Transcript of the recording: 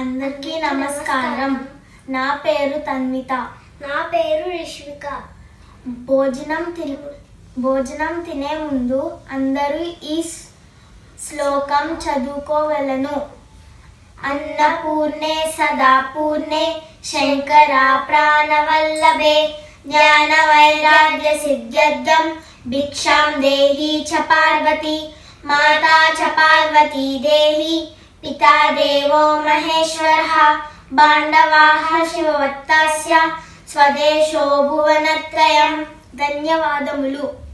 అందరికీ నమస్కారం. నా పేరు తన్విత. నా పేరు రిష్విక. భోజనం తిన్ భోజనం తినే ముందు అందరూ ఈ శ్లోకం చదువుకోవలను. అన్నపూర్ణే సదా పూర్ణే శంకర ప్రాణవల్లభే జ్ఞాన వైరాగ్య సిద్ధ్యర్థం భిక్షాం దేహి చ పార్వతి మాతా చ పార్వతీ దేహి. पिता देवो महेश्वरः बाण्डवाः शिववत्तास्य स्वदेशो भुवनत्रयं। धन्यवादमुलु।